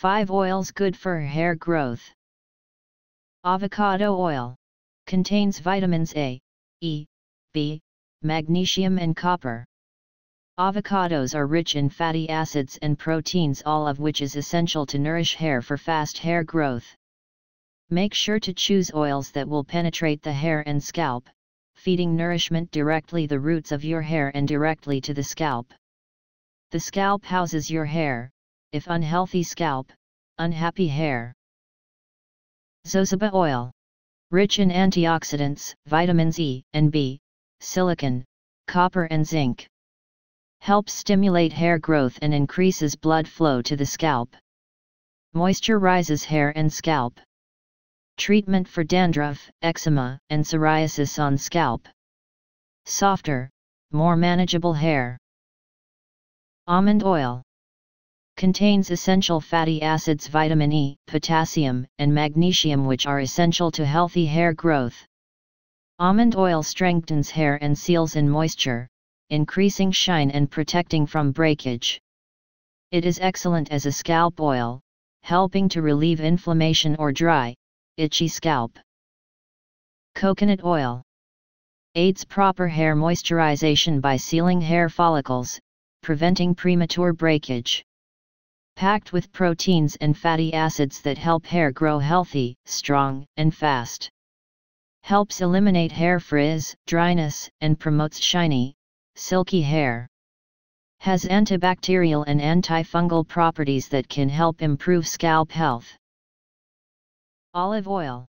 5 oils good for hair growth. Avocado oil contains vitamins A, E, B, magnesium and copper. Avocados are rich in fatty acids and proteins all of which is essential to nourish hair for fast hair growth. Make sure to choose oils that will penetrate the hair and scalp, feeding nourishment directly the roots of your hair and directly to the scalp. The scalp houses your hair, if unhealthy scalp, unhappy hair. Jojoba oil. Rich in antioxidants, vitamins E and B, silicon, copper and zinc. Helps stimulate hair growth and increases blood flow to the scalp. Moisturizes hair and scalp. Treatment for dandruff, eczema, and psoriasis on scalp. Softer, more manageable hair. Almond oil contains essential fatty acids vitamin E, potassium, and magnesium which are essential to healthy hair growth. Almond oil strengthens hair and seals in moisture, increasing shine and protecting from breakage. It is excellent as a scalp oil, helping to relieve inflammation or dry, itchy scalp. Coconut oil aids proper hair moisturization by sealing hair follicles, preventing premature breakage. Packed with proteins and fatty acids that help hair grow healthy, strong, and fast. Helps eliminate hair frizz, dryness, and promotes shiny, silky hair. Has antibacterial and antifungal properties that can help improve scalp health. Olive oil.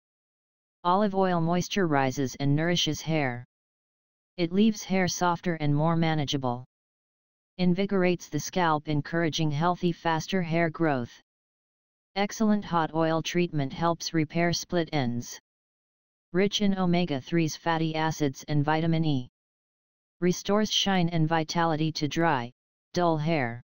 Olive oil moisturizes and nourishes hair. It leaves hair softer and more manageable. Invigorates the scalp encouraging healthy faster hair growth. Excellent hot oil treatment helps repair split ends. Rich in omega-3s fatty acids and vitamin E. Restores shine and vitality to dry, dull hair.